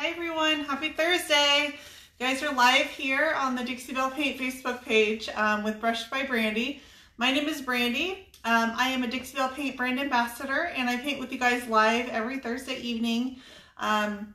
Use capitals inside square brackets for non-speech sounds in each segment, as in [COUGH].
Hi everyone, happy Thursday. You guys are live here on the Dixie Belle Paint Facebook page um, with Brushed by Brandy. My name is Brandy. Um, I am a Dixie Belle Paint brand ambassador and I paint with you guys live every Thursday evening. Um,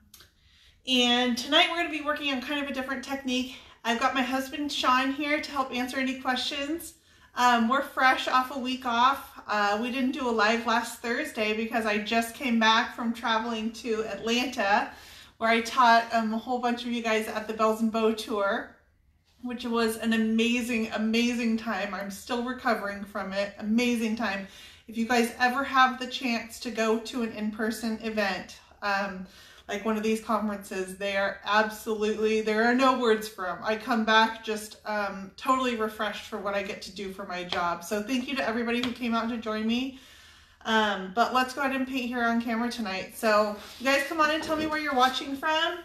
and tonight we're going to be working on kind of a different technique. I've got my husband Sean here to help answer any questions. Um, we're fresh off a week off. Uh, we didn't do a live last Thursday because I just came back from traveling to Atlanta where I taught um, a whole bunch of you guys at the Bells and Beaux tour, which was an amazing, amazing time. I'm still recovering from it. Amazing time. If you guys ever have the chance to go to an in-person event, um, like one of these conferences, they are absolutely, there are no words for them. I come back just um, totally refreshed for what I get to do for my job. So thank you to everybody who came out to join me. Um, but let's go ahead and paint here on camera tonight. So you guys come on and tell me where you're watching from.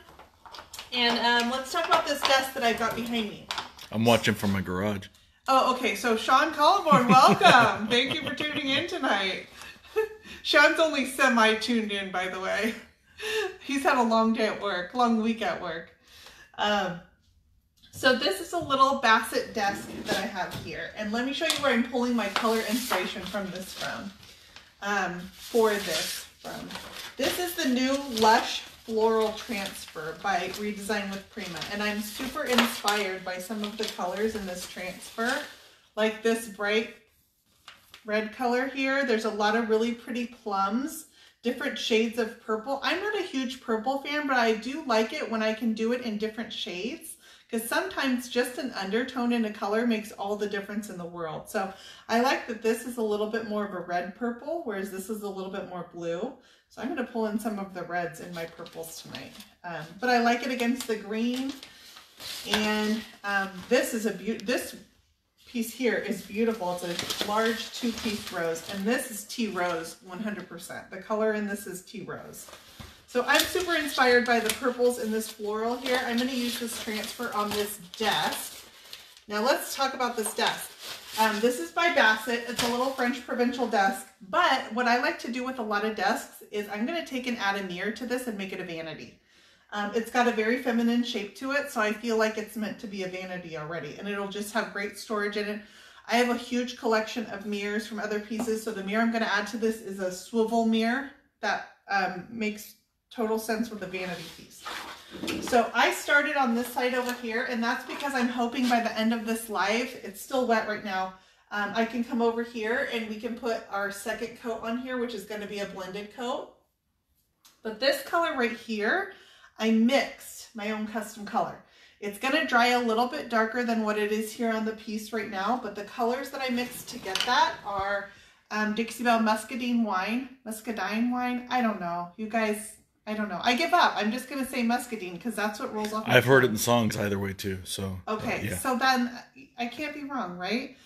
And um, let's talk about this desk that I've got behind me. I'm watching from my garage. Oh, okay. So Sean Colliborn, welcome. [LAUGHS] Thank you for tuning in tonight. [LAUGHS] Sean's only semi-tuned in, by the way. [LAUGHS] He's had a long day at work, long week at work. Um, so this is a little Bassett desk that I have here. And let me show you where I'm pulling my color inspiration from this from um, for this from. This is the new Lush Floral Transfer by Redesign with Prima. And I'm super inspired by some of the colors in this transfer. Like this bright red color here. There's a lot of really pretty plums, different shades of purple. I'm not a huge purple fan, but I do like it when I can do it in different shades because sometimes just an undertone in a color makes all the difference in the world. So I like that this is a little bit more of a red purple, whereas this is a little bit more blue. So I'm going to pull in some of the reds in my purples tonight. Um, but I like it against the green. And um, this is a beaut. This piece here is beautiful. It's a large two-piece rose, and this is tea rose 100%. The color in this is tea rose. So I'm super inspired by the purples in this floral here. I'm going to use this transfer on this desk. Now let's talk about this desk. Um, this is by Bassett. It's a little French provincial desk, but what I like to do with a lot of desks is I'm going to take and add a mirror to this and make it a vanity. Um, it's got a very feminine shape to it, so I feel like it's meant to be a vanity already, and it'll just have great storage in it. I have a huge collection of mirrors from other pieces, so the mirror I'm going to add to this is a swivel mirror that um, makes total sense with the vanity piece. So I started on this side over here, and that's because I'm hoping by the end of this live, it's still wet right now, um, I can come over here and we can put our second coat on here, which is going to be a blended coat. But this color right here, I mixed my own custom color. It's going to dry a little bit darker than what it is here on the piece right now, but the colors that I mixed to get that are um, Dixie Belle Muscadine Wine, Muscadine Wine, I don't know. You guys I don't know. I give up. I'm just going to say muscadine because that's what rolls off. I've heard it in songs either way too. So okay, uh, yeah. so then I can't be wrong, right?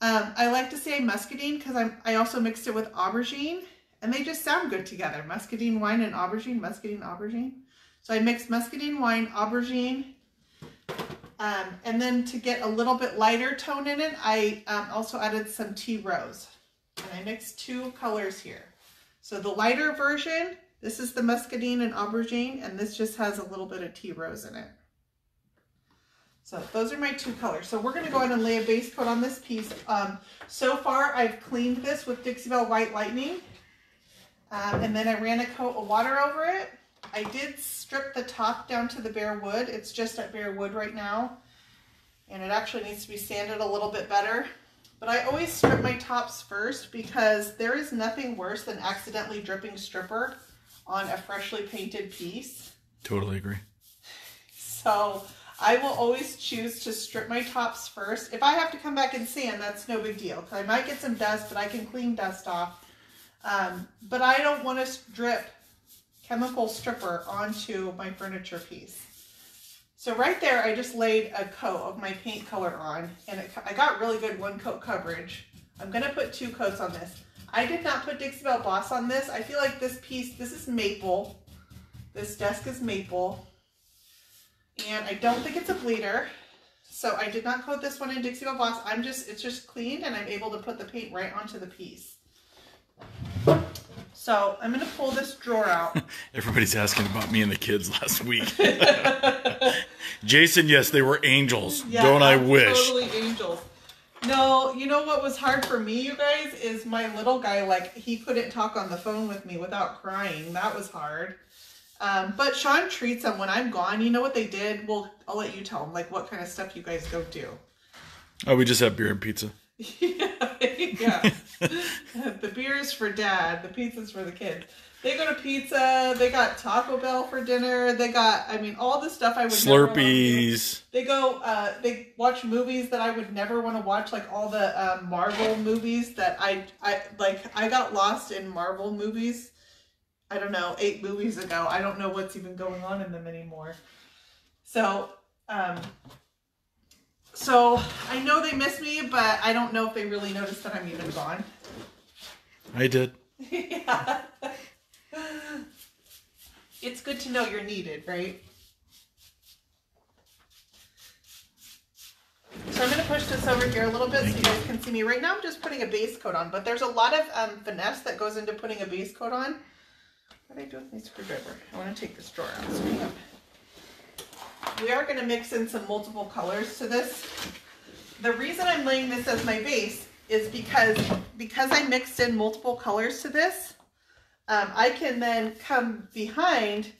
Um, I like to say muscadine because I'm. I also mixed it with aubergine, and they just sound good together. Muscadine wine and aubergine, muscadine aubergine. So I mixed muscadine wine, aubergine, um, and then to get a little bit lighter tone in it, I um, also added some tea rose, and I mixed two colors here. So the lighter version this is the muscadine and aubergine, and this just has a little bit of tea rose in it. So those are my two colors. So we're going to go ahead and lay a base coat on this piece. Um, so far, I've cleaned this with Dixie Belle White Lightning. Um, and then I ran a coat of water over it. I did strip the top down to the bare wood. It's just at bare wood right now. And it actually needs to be sanded a little bit better. But I always strip my tops first because there is nothing worse than accidentally dripping stripper on a freshly painted piece. Totally agree. So I will always choose to strip my tops first. If I have to come back and sand, that's no big deal. Because I might get some dust, but I can clean dust off. Um, but I don't want to drip chemical stripper onto my furniture piece. So right there, I just laid a coat of my paint color on, and it, I got really good one coat coverage. I'm going to put two coats on this. I did not put Dixie Belle Boss on this. I feel like this piece, this is maple. This desk is maple. And I don't think it's a bleeder. So I did not coat this one in Dixie Belle Boss. I'm just, it's just cleaned and I'm able to put the paint right onto the piece. So I'm gonna pull this drawer out. [LAUGHS] Everybody's asking about me and the kids last week. [LAUGHS] Jason, yes, they were angels. Yeah, Don't I wish? Totally angels. No, you know what was hard for me, you guys, is my little guy. Like he couldn't talk on the phone with me without crying. That was hard. Um, but Sean treats them when I'm gone. You know what they did? Well, I'll let you tell them. Like what kind of stuff you guys go do. Oh, we just have beer and pizza. [LAUGHS] yeah, [LAUGHS] yeah. [LAUGHS] the beer is for dad. The pizza's for the kids. They go to pizza. They got Taco Bell for dinner. They got, I mean, all the stuff I would never wanna do. Slurpees. They go, uh, they watch movies that I would never want to watch, like all the um, Marvel movies that I, I like. I got lost in Marvel movies. I don't know, eight movies ago. I don't know what's even going on in them anymore. So, um, so I know they miss me, but I don't know if they really notice that I'm even gone. I did. [LAUGHS] yeah. It's good to know you're needed, right? So I'm going to push this over here a little bit so you guys can see me. Right now I'm just putting a base coat on, but there's a lot of um, finesse that goes into putting a base coat on. What do I do with my screwdriver? I want to take this drawer out. So. We are going to mix in some multiple colors to this. The reason I'm laying this as my base is because because I mixed in multiple colors to this, um, I can then come behind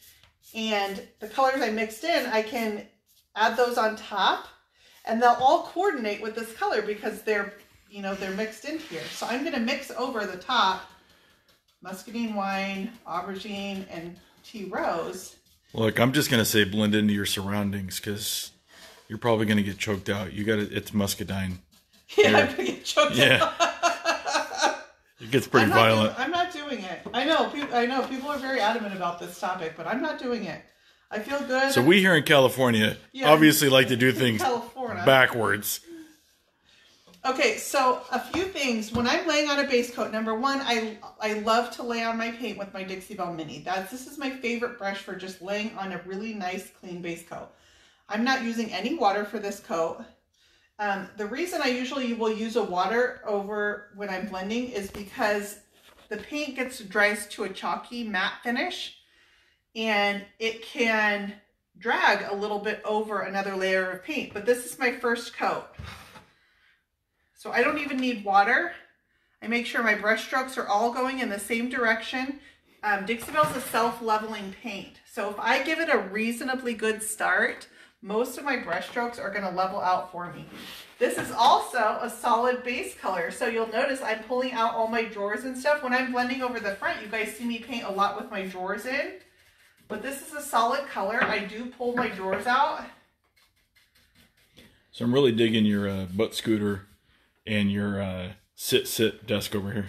and the colors I mixed in, I can add those on top and they'll all coordinate with this color because they're, you know, they're mixed in here. So I'm going to mix over the top muscadine wine, aubergine, and tea rose. Look, I'm just gonna say blend into your surroundings because you're probably gonna get choked out. You got It's muscadine. [LAUGHS] Yeah, Here. I'm going to get choked Yeah. up. It gets pretty I'm violent. not doing it. I know. People, I know people are very adamant about this topic, but I'm not doing it. I feel good. So we here in California Yeah. obviously like to do [LAUGHS] things California. backwards. Okay, so a few things. When I'm laying on a base coat, number one, I I love to lay on my paint with my Dixie Belle Mini. That's this is my favorite brush for just laying on a really nice clean base coat. I'm not using any water for this coat. Um, the reason I usually will use a water over when I'm blending is because the paint gets dries to a chalky matte finish and it can drag a little bit over another layer of paint. But this is my first coat. So I don't even need water. I make sure my brush strokes are all going in the same direction. Um, Dixie a self-leveling paint. So if I give it a reasonably good start, most of my brush strokes are gonna level out for me. This is also a solid base color. So you'll notice I'm pulling out all my drawers and stuff. When I'm blending over the front, you guys see me paint a lot with my drawers in. But this is a solid color. I do pull my drawers out. So I'm really digging your uh, butt scooter and your uh, sit sit desk over here.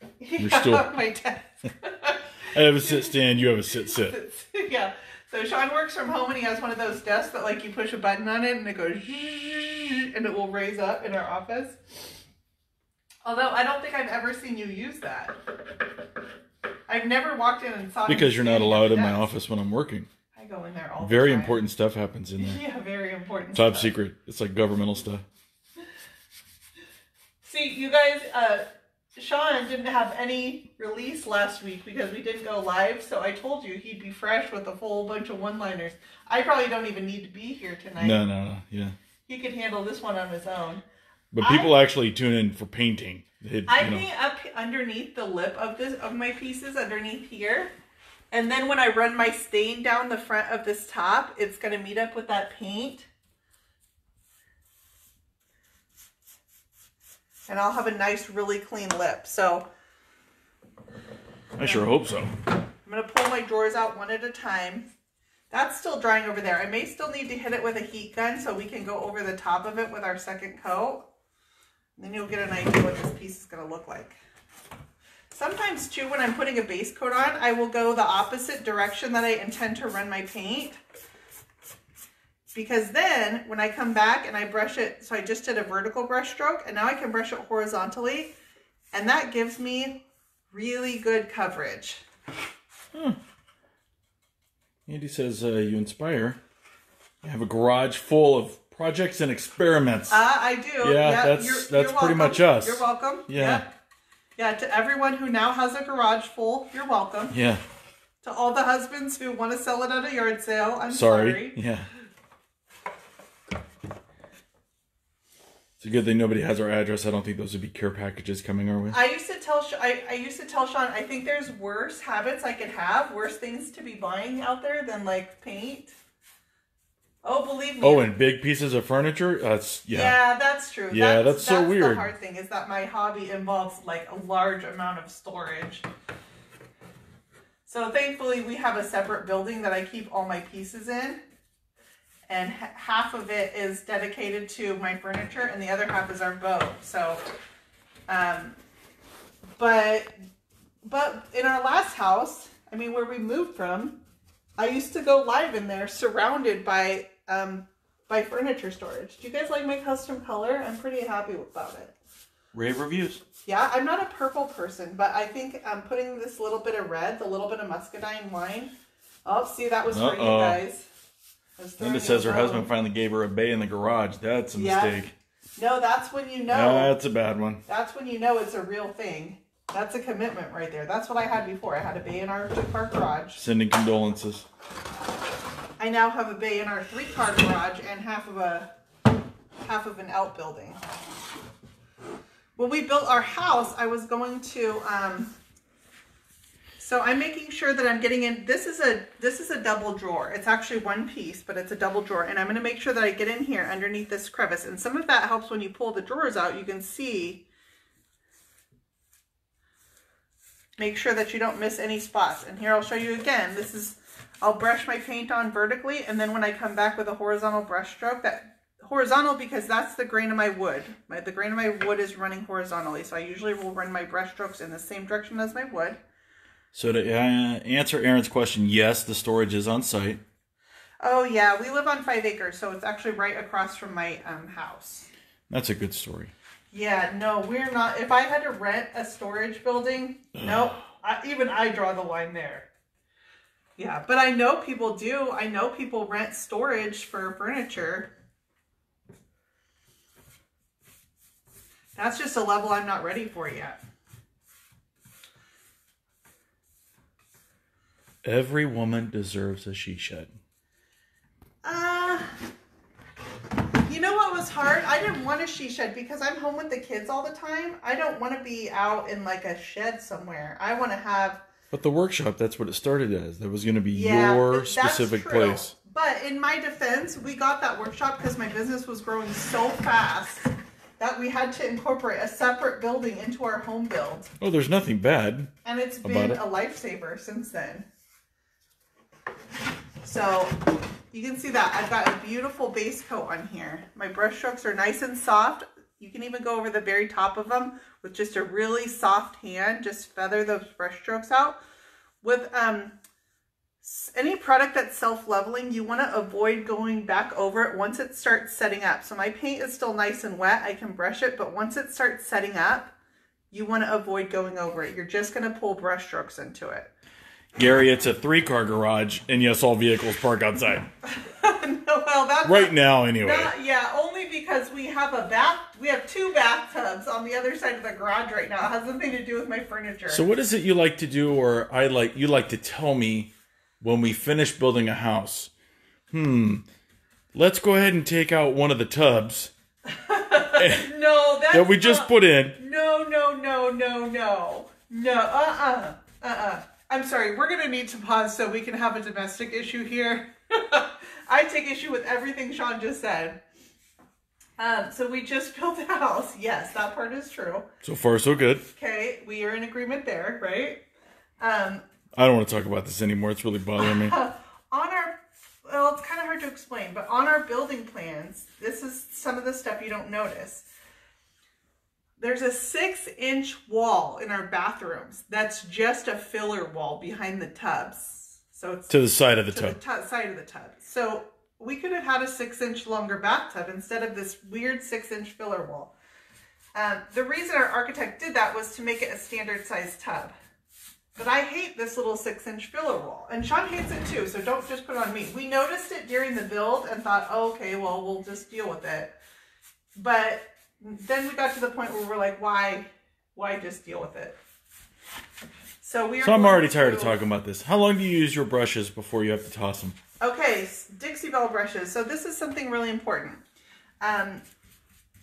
[LAUGHS] Yeah, still- my desk. [LAUGHS] I have a sit [LAUGHS] stand. You have a sit sit. yeah. So Sean works from home and he has one of those desks that like you push a button on it and it goes and it will raise up in our office. Although I don't think I've ever seen you use that. I've never walked in and saw Because you're not allowed in my office when I'm working. I go in there all the Very important stuff happens in there. [LAUGHS] Yeah, very important. Top stuff. secret. It's like governmental stuff. See, you guys, uh, Sean didn't have any release last week because we didn't go live, so I told you he'd be fresh with a whole bunch of one-liners. I probably don't even need to be here tonight. No, no, no. Yeah. He could handle this one on his own. But people actually tune in for painting. It, I know, paint up underneath the lip of this of my pieces underneath here. And then when I run my stain down the front of this top, it's gonna meet up with that paint. And I'll have a nice, really clean lip. So I sure hope so. I'm gonna pull my drawers out one at a time. That's still drying over there. I may still need to hit it with a heat gun so we can go over the top of it with our second coat. And then you'll get an idea what this piece is gonna look like. Sometimes too, when I'm putting a base coat on, I will go the opposite direction that I intend to run my paint. Because then when I come back and I brush it, so I just did a vertical brush stroke and now I can brush it horizontally and that gives me really good coverage. Andy says uh, you inspire. You have a garage full of projects and experiments. Uh, I do. Yeah, that's- that's pretty much us. You're welcome. Yeah. Yeah, to everyone who now has a garage full, you're welcome. Yeah. To all the husbands who want to sell it at a yard sale, I'm Sorry. sorry. Yeah. It's a good thing nobody has our address. I don't think those would be care packages coming our way. I used to tell I, I used to tell Sean I think there's worse habits I could have, worse things to be buying out there than like paint. Oh, believe me. Oh, and big pieces of furniture. That's yeah. yeah. that's true. Yeah, that's so weird. The hard thing is that my hobby involves like a large amount of storage. So thankfully, we have a separate building that I keep all my pieces in, and h- half of it is dedicated to my furniture, and the other half is our boat. So, um, but but in our last house, I mean, where we moved from, I used to go live in there, surrounded by um, by furniture storage. Do you guys like my custom color? I'm pretty happy about it. Rave reviews. Yeah, I'm not a purple person, but I think I'm um, putting this little bit of red, the little bit of muscadine wine. Oh, see, that was for you guys. I was throwing Linda says her husband finally gave her a bay in the garage. That's a Yeah. mistake. No, that's when you know. That's a bad one. That's when you know it's a real thing. That's a commitment right there. That's what I had before. I had a bay in our two-car garage. Sending condolences. I now have a bay in our three-car garage and half of a half of an outbuilding. When we built our house, I was going to um so I'm making sure that I'm getting in this is a this is a double drawer. It's actually one piece, but it's a double drawer and I'm going to make sure that I get in here underneath this crevice. And some of that helps when you pull the drawers out, you can see make sure that you don't miss any spots. And here I'll show you again. This is I'll brush my paint on vertically and then when I come back with a horizontal brush stroke that horizontal because that's the grain of my wood. My, the grain of my wood is running horizontally. So I usually will run my brush strokes in the same direction as my wood. So to uh, answer Aaron's question, yes, the storage is on site. Oh yeah, we live on five acres, so it's actually right across from my um, house. That's a good story. Yeah, no, we're not. If I had to rent a storage building, nope. I, even I draw the line there. Yeah, but I know people do. I know people rent storage for furniture. That's just a level I'm not ready for yet. Every woman deserves a she shed. Uh, you know what was hard? I didn't want a she shed because I'm home with the kids all the time. I don't want to be out in like a shed somewhere. I want to have But the workshop, that's what it started as. That was going to be yeah, your specific true. place. But in my defense, we got that workshop because my business was growing so fast that we had to incorporate a separate building into our home build, Oh, there's nothing bad. and it's been it. a lifesaver since then. So you can see that I've got a beautiful base coat on here. My brush strokes are nice and soft. You can even go over the very top of them with just a really soft hand. Just feather those brush strokes out. With um, any product that's self-leveling, you want to avoid going back over it once it starts setting up. So my paint is still nice and wet. I can brush it, but once it starts setting up, you want to avoid going over it. You're just going to pull brush strokes into it. Gary, it's a three car garage, and yes, all vehicles park outside. [LAUGHS] no, well, that's Right now, anyway. Not, yeah, only because we have a bath. We have two bathtubs on the other side of the garage right now. It has nothing to do with my furniture. So, what is it you like to do, or I like you like to tell me when we finish building a house? Hmm. Let's go ahead and take out one of the tubs [LAUGHS] no, that's that we just not- put in. No, no, no, no, no, no. Uh, uh-uh, uh, uh. I'm sorry. We're gonna need to pause so we can have a domestic issue here. [LAUGHS] I take issue with everything Sean just said. Um, so we just [LAUGHS] built a house. Yes, that part is true. So far, so good. Okay, we are in agreement there, right? Um, I don't want to talk about this anymore. It's really bothering me. [LAUGHS] on our well it's kind of hard to explain but on our building plans this is some of the stuff you don't notice there's a six inch wall in our bathrooms that's just a filler wall behind the tubs so it's to the side of the to the tub. side of the tub so we could have had a six inch longer bathtub instead of this weird six inch filler wall um, the reason our architect did that was to make it a standard size tub but I hate this little six inch filler wall. And Sean hates it too, so don't just put it on me. We noticed it during the build and thought, oh, okay, well, we'll just deal with it. But then we got to the point where we're like, why? why just deal with it? So we are. So I'm already tired of talking about this. How long do you use your brushes before you have to toss them? Okay, Dixie Belle brushes. So this is something really important. Um,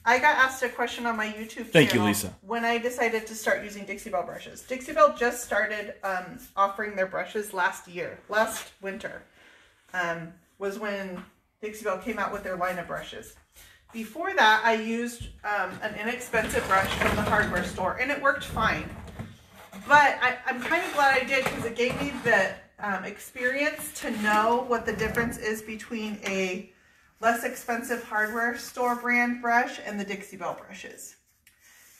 I got asked a question on my YouTube Thank you, Lisa. when I decided to start using Dixie Belle brushes. Dixie Belle just started um, offering their brushes last year, last winter, um, was when Dixie Belle came out with their line of brushes. Before that, I used um, an inexpensive brush from the hardware store, and it worked fine. But I, I'm kind of glad I did because it gave me the um, experience to know what the difference is between a less expensive hardware store brand brush and the Dixie Belle brushes.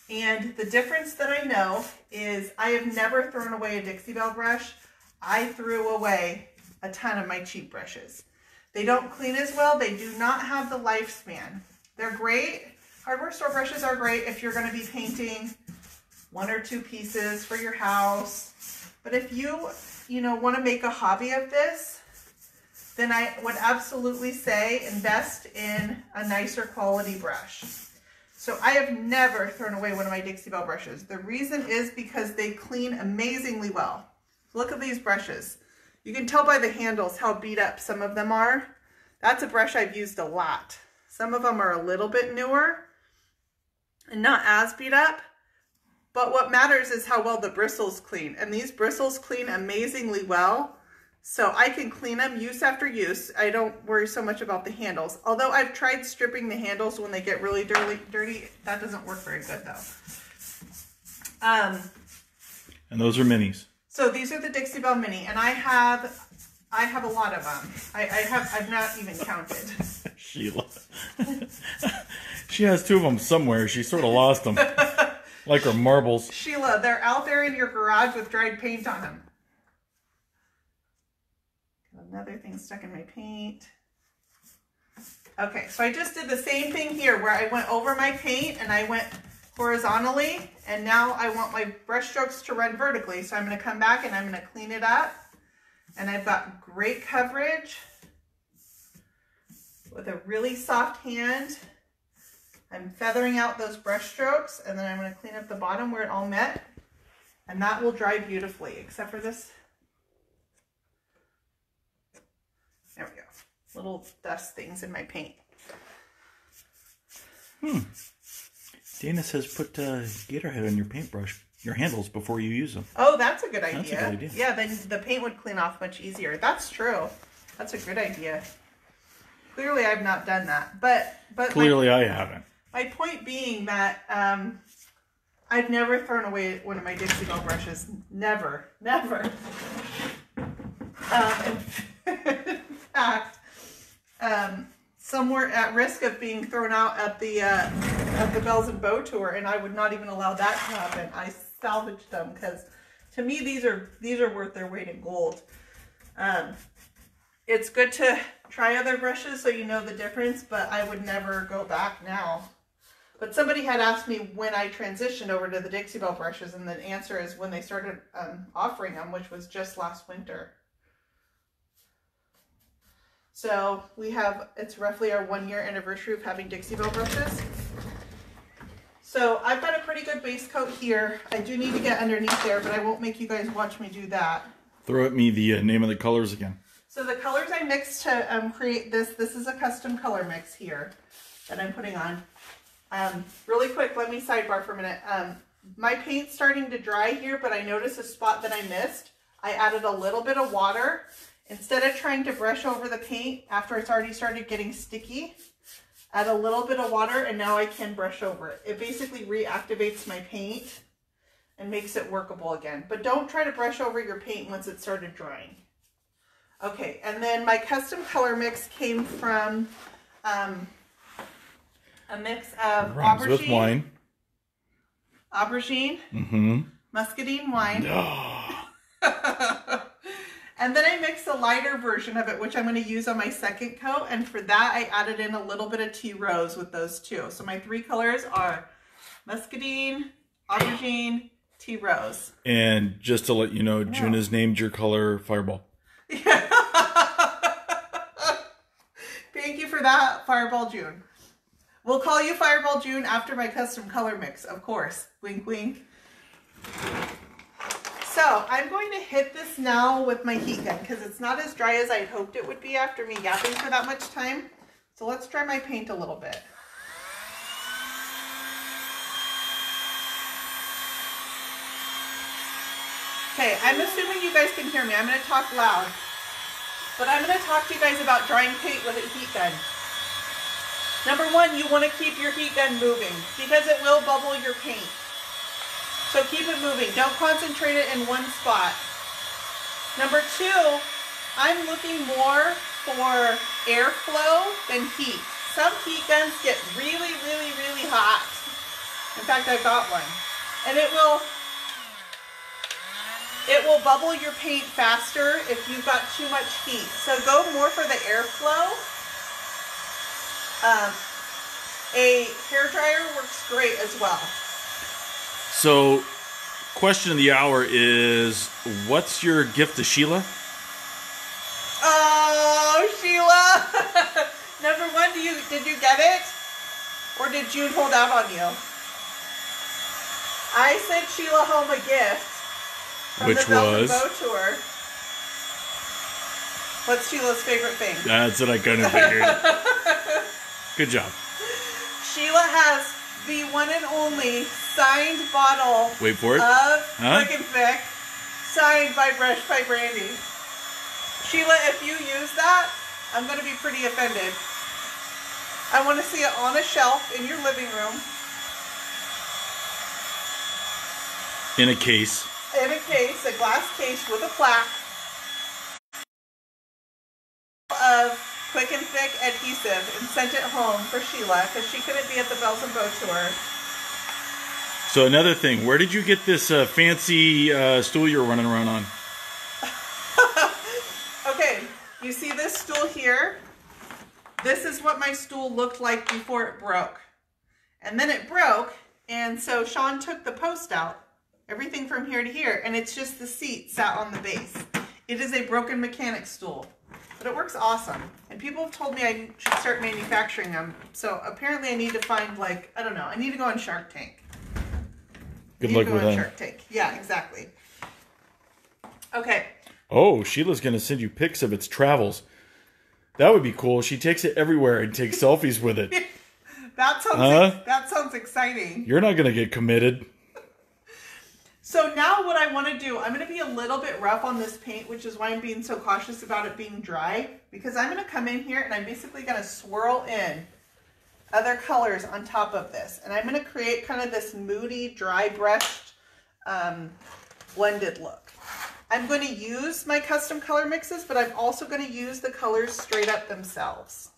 And the difference that I know is I have never thrown away a Dixie Belle brush. I threw away a ton of my cheap brushes. They don't clean as well. They do not have the lifespan. They're great. Hardware store brushes are great if you're going to be painting one or two pieces for your house. But if you, you know, want to make a hobby of this, then I would absolutely say invest in a nicer quality brush. So I have never thrown away one of my Dixie Belle brushes. The reason is because they clean amazingly well. Look at these brushes. You can tell by the handles how beat up some of them are. That's a brush I've used a lot. Some of them are a little bit newer and not as beat up. But what matters is how well the bristles clean. And these bristles clean amazingly well. So I can clean them use after use. I don't worry so much about the handles. Although I've tried stripping the handles when they get really dirty, dirty that doesn't work very good though. Um, And those are minis. so these are the Dixie Belle Mini, and I have, I have a lot of them. I, I have, I've not even counted. [LAUGHS] Sheila. [LAUGHS] she has two of them somewhere. She sort of lost them. [LAUGHS] like her marbles. Sheila, they're out there in your garage with dried paint on them. Another thing stuck in my paint. Okay, so I just did the same thing here where I went over my paint and I went horizontally and now I want my brush strokes to run vertically. So I'm gonna come back and I'm gonna clean it up. And I've got great coverage with a really soft hand. I'm feathering out those brush strokes and then I'm to clean up the bottom where it all met. And that will dry beautifully, except for this. There we go. Little dust things in my paint. Hmm. Dana says put uh, Gator Hide on your paintbrush, your handles before you use them. Oh, that's a good idea. That's a good idea. Yeah, then the paint would clean off much easier. That's true. That's a good idea. Clearly, I've not done that, but but my- Clearly, I haven't. My point being that um, I've never thrown away one of my Dixie Belle brushes. Never, never. Um, [LAUGHS] in fact, um, some were at risk of being thrown out at the uh, at the Bells and Beaux tour, and I would not even allow that to happen. I salvaged them because, to me, these are these are worth their weight in gold. Um, it's good to try other brushes so you know the difference, but I would never go back now. But somebody had asked me when I transitioned over to the Dixie Belle brushes, and the answer is when they started um, offering them, which was just last winter. So we have, it's roughly our one year anniversary of having Dixie Belle brushes. So I've got a pretty good base coat here. I do need to get underneath there, but I won't make you guys watch me do that. Throw at me the uh, name of the colors again. So the colors I mixed to um, create this, this is a custom color mix here that I'm putting on. Um, really quick, let me sidebar for a minute. Um, my paint's starting to dry here, but I noticed a spot that I missed. I added a little bit of water. Instead of trying to brush over the paint after it's already started getting sticky, add a little bit of water and now I can brush over it. It basically reactivates my paint and makes it workable again. But don't try to brush over your paint once it started drying. Okay, and then my custom color mix came from um, a mix of aubergine, with wine. aubergine, Mm-hmm. muscadine wine, [GASPS] [LAUGHS] and then I mixed a lighter version of it, which I'm going to use on my second coat. And for that, I added in a little bit of tea rose with those two. So my three colors are muscadine, aubergine, tea rose. and just to let you know, June has named your color Fireball. [LAUGHS] Thank you for that, Fireball June. We'll call you Fireball June after my custom color mix, of course. Wink, wink. So I'm going to hit this now with my heat gun because it's not as dry as I'd hoped it would be after me yapping for that much time. So let's dry my paint a little bit. Okay, I'm assuming you guys can hear me. I'm going to talk loud. But I'm going to talk to you guys about drying paint with a heat gun. Number one, you want to keep your heat gun moving because it will bubble your paint. So keep it moving. Don't concentrate it in one spot. Number two, I'm looking more for airflow than heat. Some heat guns get really, really, really hot. In fact, I've got one. And it will it will bubble your paint faster if you've got too much heat. So go more for the airflow. Um, a hair dryer works great as well. So, question of the hour is what's your gift to Sheila? Oh, Sheila! [LAUGHS] Number one, do you did you get it? Or did June hold out on you? I sent Sheila home a gift from Which the was? Beaux Tour. What's Sheila's favorite thing? That's what I kind of figured. [LAUGHS] Good job. Sheila has the one and only signed bottle Wait for it. of Huh? Quick and Thick, signed by Brush by Brandy. Sheila, if you use that, I'm going to be pretty offended. I want to see it on a shelf in your living room In a case. in a case, a glass case with a plaque of Quick and Thick adhesive and sent it home for Sheila because she couldn't be at the Bells and Beaux Tour. So another thing, where did you get this uh, fancy uh, stool you're running around on? [LAUGHS] Okay, you see this stool here? This is what my stool looked like before it broke. And then it broke, and so Sean took the post out, everything from here to here, and it's just the seat sat on the base. It is a broken mechanic stool, but it works awesome. And people have told me I should start manufacturing them. So apparently I need to find like, I don't know, I need to go on Shark Tank. Good luck with that. Shark Tank. Yeah, exactly. Okay, Oh, Sheila's gonna send you pics of its travels. That would be cool. She takes it everywhere and takes selfies with it. [LAUGHS] that sounds Huh? that sounds exciting. You're not gonna get committed. So now what I want to do, I'm going to be a little bit rough on this paint, which is why I'm being so cautious about it being dry. Because I'm going to come in here and I'm basically going to swirl in other colors on top of this. And I'm going to create kind of this moody, dry brushed, um, blended look. I'm going to use my custom color mixes, but I'm also going to use the colors straight up themselves.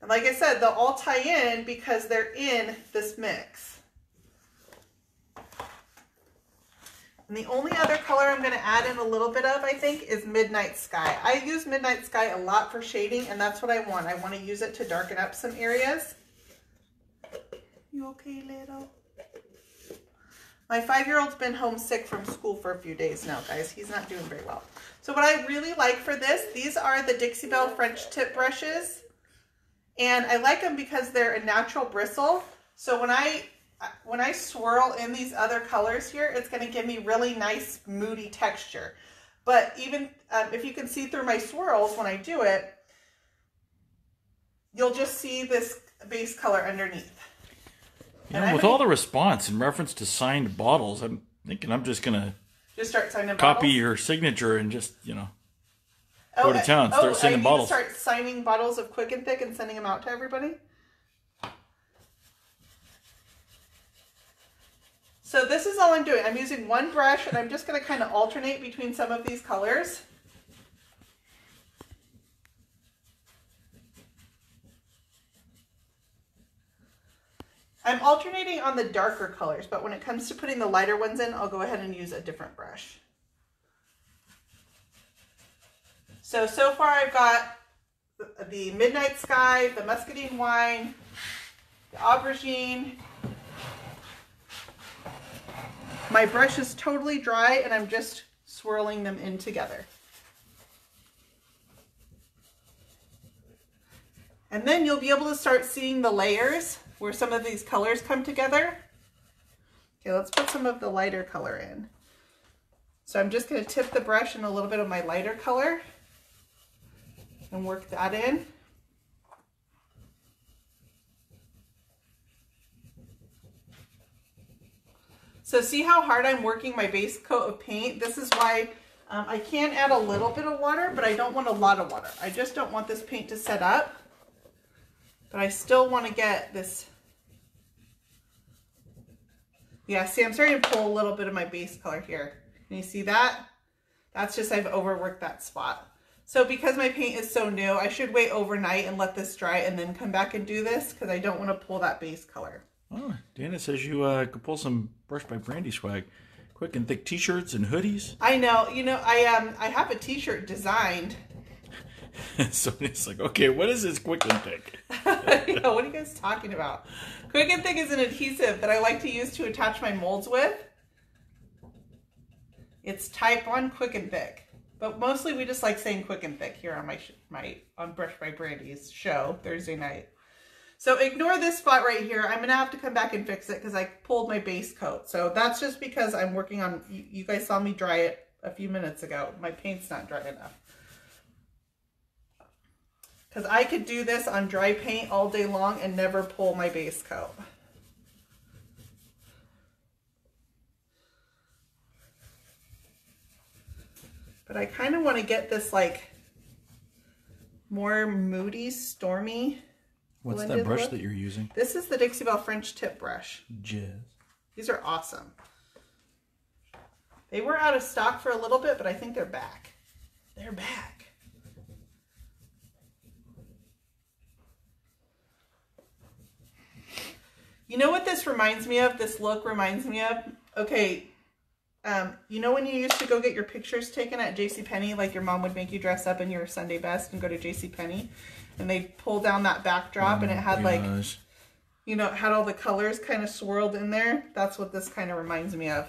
And like I said, they'll all tie in because they're in this mix. And the only other color I'm going to add in a little bit of, I think, is Midnight Sky. I use Midnight Sky a lot for shading, and that's what I want. I want to use it to darken up some areas. You okay, little? My five-year-old's been homesick from school for a few days now, guys. He's not doing very well. So what I really like for this, these are the Dixie Belle French tip brushes. And I like them because they're a natural bristle. So when I when I swirl in these other colors here, it's going to give me really nice moody texture. But even um, if you can see through my swirls when I do it, you'll just see this base color underneath. You And know, with all the response in reference to signed bottles, I'm thinking I'm just gonna Just start signing copy bottles. Copy your signature and just you know. oh, go to town, I- start oh, sending I bottles. To start signing bottles of Quick and Thick and sending them out to everybody. So this is all I'm doing. I'm using one brush and I'm just going to kind of alternate between some of these colors. I'm alternating on the darker colors, but when it comes to putting the lighter ones in, I'll go ahead and use a different brush. So, so far I've got the- Midnight Sky, the Muscadine Wine, the Aubergine. My brush is totally dry and I'm just swirling them in together. And then you'll be able to start seeing the layers where some of these colors come together. Okay, let's put some of the lighter color in. So I'm just going to tip the brush in a little bit of my lighter color and work that in. So see how hard I'm working my base coat of paint? This is why um, I can add a little bit of water, but I don't want a lot of water. I just don't want this paint to set up. But I still want to get this. Yeah, see, I'm starting to pull a little bit of my base color here. Can you see that? That's just I've overworked that spot. So because my paint is so new, I should wait overnight and let this dry and then come back and do this because I don't want to pull that base color. Oh, Dana says you uh, could pull some Brush by Brandy swag. Quick and thick t-shirts and hoodies. I know. You know, I um I have a t-shirt designed. [LAUGHS] so it's like, okay, what is this quick and thick? [LAUGHS] what are you guys talking about? Quick and thick is an adhesive that I like to use to attach my molds with. It's type 1 quick and thick. But mostly we just like saying quick and thick here on my my on Brush by Brandy's show Thursday night. So ignore this spot right here. I'm to have to come back and fix it because I pulled my base coat. So that's just because I'm working on, you guys saw me dry it a few minutes ago. My paint's not dry enough. Because I could do this on dry paint all day long and never pull my base coat. But I kind of want to get this like more moody, stormy What's that brush look. that you're using? This is the Dixie Belle French tip brush. Jizz. These are awesome. They were out of stock for a little bit, but I think they're back. They're back. You know what this reminds me of? This look reminds me of? Okay, um, you know when you used to go get your pictures taken at J.C. Penney, like your mom would make you dress up in your Sunday best and go to J.C. And they pulled down that backdrop oh and it had like you know it had all the colors kind of swirled in there. That's what this kind of reminds me of.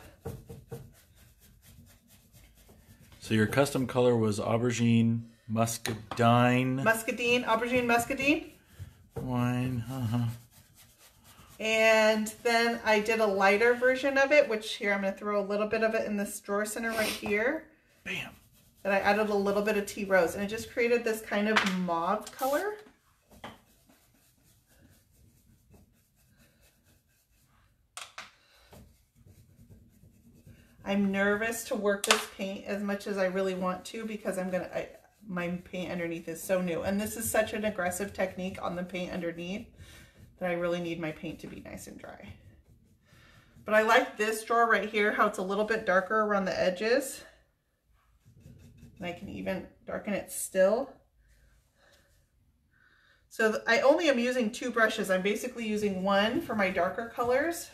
So your custom color was aubergine muscadine. Muscadine aubergine muscadine. Wine uh-huh. And then I did a lighter version of it, which here I'm going to throw a little bit of it in this drawer center right here. Bam that I added a little bit of tea rose and it just created this kind of mauve color. I'm nervous to work this paint as much as I really want to because I'm going to, my paint underneath is so new. And this is such an aggressive technique on the paint underneath that I really need my paint to be nice and dry. But I like this drawer right here, how it's a little bit darker around the edges. And I can even darken it still. So I only am using two brushes. I'm basically using one for my darker colors.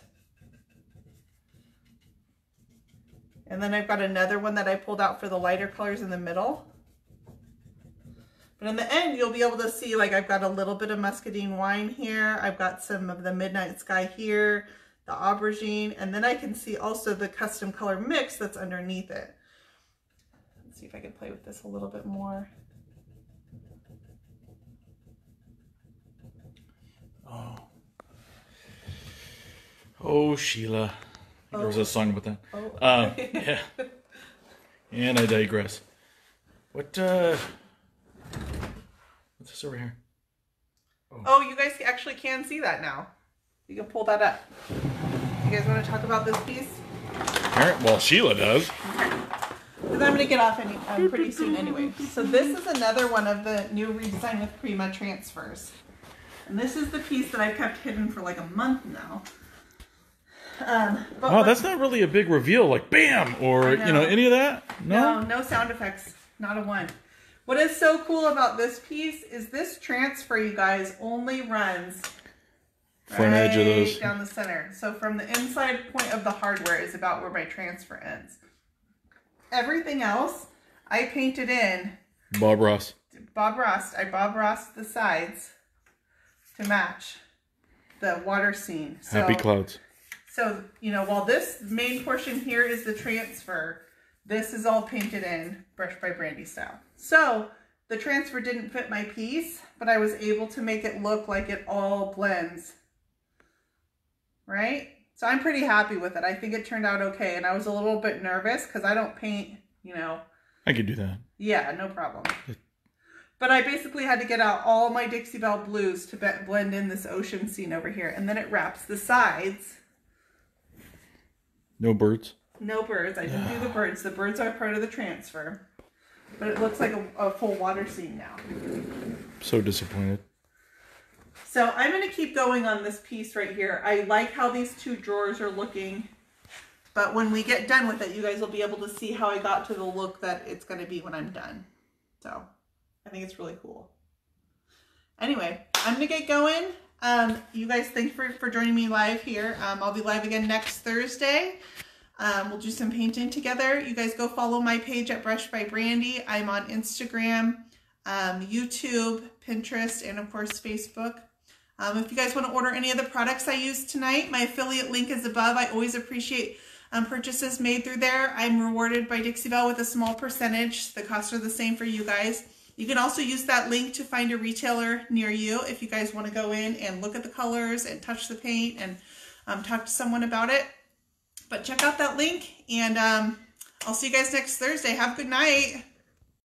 And then I've got another one that I pulled out for the lighter colors in the middle. But in the end, you'll be able to see like I've got a little bit of muscadine wine here. I've got some of the midnight sky here, the aubergine, and then I can see also the custom color mix that's underneath it see if I can play with this a little bit more. Oh. Oh, Sheila. Oh. There was a song about that. Oh. Um, yeah. And I digress. What, uh, what's this over here? Oh. oh, you guys actually can see that now. You can pull that up. You guys want to talk about this piece? All right. Well, Sheila does. Okay. [LAUGHS] Because I'm going to get off any, um, pretty soon anyway. So this is another one of the new redesign with Prima transfers. And this is the piece that I've kept hidden for like a month now. Um, oh, that's not really a big reveal, like bam, or you know, any of that. No? no, no sound effects, not a one. What is so cool about this piece is this transfer, you guys, only runs front right edge of those down the center. So from the inside point of the hardware is about where my transfer ends. Everything else, I painted in. Bob Ross. Bob Ross. I Bob Ross the sides to match the water scene. So, Happy clouds. So, you know, while this main portion here is the transfer, this is all painted in Brush by Brandy style. So, the transfer didn't fit my piece, but I was able to make it look like it all blends. Right? So I'm pretty happy with it. I think it turned out okay. And I was a little bit nervous because I don't paint, you know. I could do that. Yeah, no problem. But I basically had to get out all my Dixie Belle blues to be- blend in this ocean scene over here. And then it wraps the sides. No birds. No birds. I didn't do the [SIGHS] birds. The birds are part of the transfer. But it looks like a, a full water scene now. So disappointed. So I'm going to keep going on this piece right here. I like how these two drawers are looking. But when we get done with it, you guys will be able to see how I got to the look that it's going to be when I'm done. So I think it's really cool. Anyway, I'm going to get going. Um, you guys, thanks for, for joining me live here. Um, I'll be live again next Thursday. Um, we'll do some painting together. You guys go follow my page at Brushed by Brandy. I'm on Instagram, um, YouTube, Pinterest, and of course Facebook. Um, if you guys want to order any of the products I used tonight, my affiliate link is above. I always appreciate um, purchases made through there. I'm rewarded by Dixie Belle with a small percentage. The costs are the same for you guys. You can also use that link to find a retailer near you if you guys want to go in and look at the colors and touch the paint and um, talk to someone about it. But check out that link and um, I'll see you guys next Thursday. Have a good night.